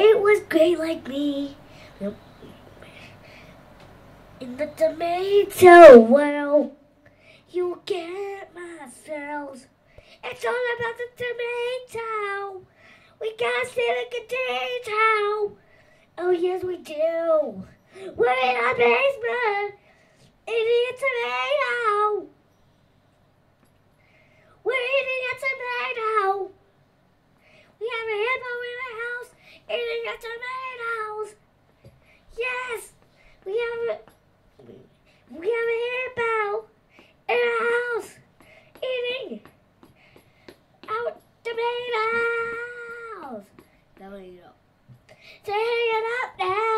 It was great like me. In the tomato well, you get my cells. It's all about the tomato. We got the potato. Oh yes, we do. We're in our basement. got tomatoes. Yes, we have a, we have a hippo in a house eating out tomatoes. Now we know. So hang it up now.